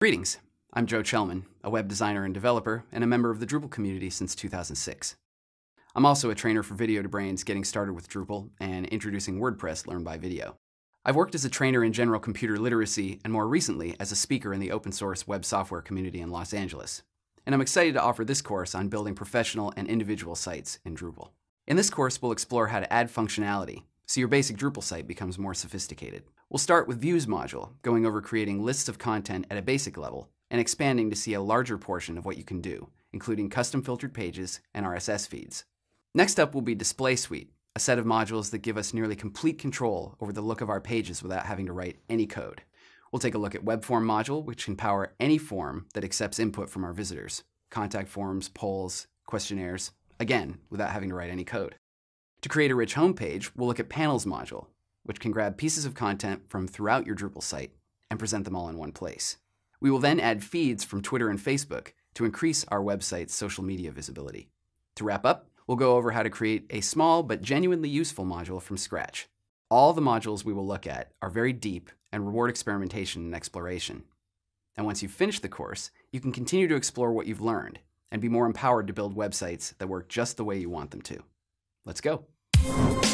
Greetings. I'm Joe Chellman, a web designer and developer, and a member of the Drupal community since 2006. I'm also a trainer for video2brain's getting started with Drupal and introducing WordPress learned by video. I've worked as a trainer in general computer literacy and more recently as a speaker in the open source web software community in Los Angeles. And I'm excited to offer this course on building professional and individual sites in Drupal. In this course, we'll explore how to add functionality so your basic Drupal site becomes more sophisticated. We'll start with Views module, going over creating lists of content at a basic level and expanding to see a larger portion of what you can do, including custom filtered pages and RSS feeds. Next up will be Display Suite, a set of modules that give us nearly complete control over the look of our pages without having to write any code. We'll take a look at Webform module, which can power any form that accepts input from our visitors, contact forms, polls, questionnaires, again, without having to write any code. To create a rich homepage, we'll look at Panels module, which can grab pieces of content from throughout your Drupal site and present them all in one place. We will then add feeds from Twitter and Facebook to increase our website's social media visibility. To wrap up, we'll go over how to create a small but genuinely useful module from scratch. All the modules we will look at are very deep and reward experimentation and exploration. And once you've finished the course, you can continue to explore what you've learned and be more empowered to build websites that work just the way you want them to. Let's go. Thanks.